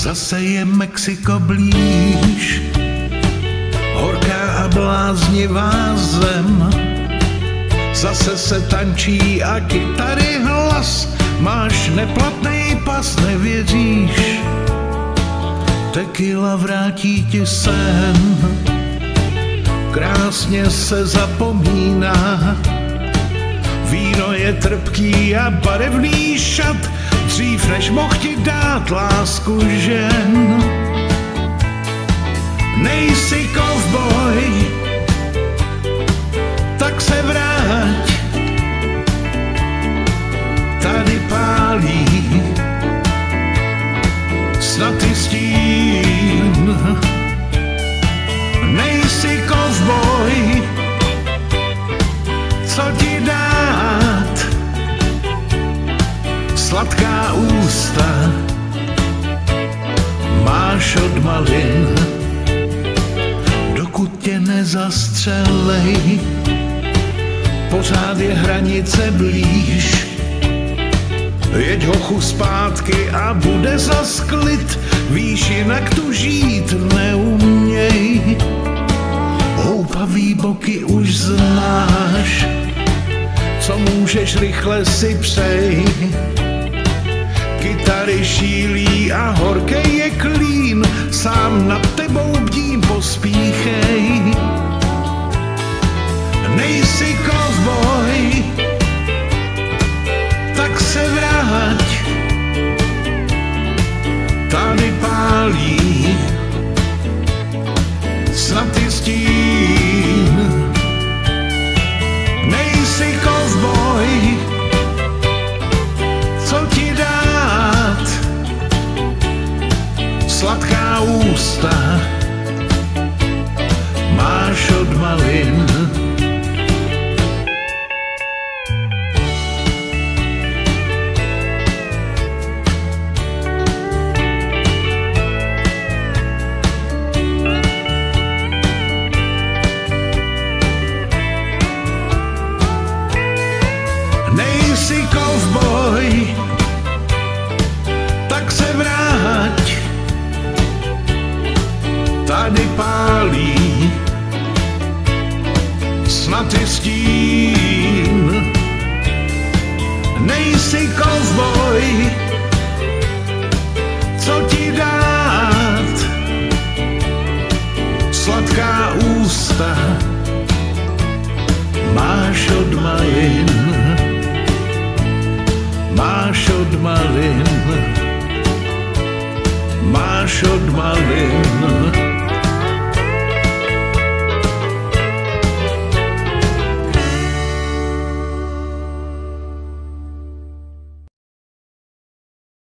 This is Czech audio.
Zase je Mexiko blíž, horká a bláznivá zem. Zase se tančí a kytary hlas, máš neplatný pas, nevěříš. Tequila vrátí ti sen, krásně se zapomíná. Víno je trpký a barevný šat, dřív než mohl ti dát lásku žen. Sladká ústa máš od malin, dokud tě nezastřelej, pořád je hranice blíž. Jeď hochu zpátky a bude za klid, víš, jinak tu žít neuměj. Houpavý boky už znáš, co můžeš rychle si přej. Šílí a horkej je klín, sám nad tebou bdím pospíchej. Nejsi kovboj, tak se vrať, tady pálí snad i stín. Nejsi kovboj, jsi kovboj, tak se vrať. Tady pálí snad je stín. Nejsi kovboj, co ti dát? Sladká ústa máš od majin. should limb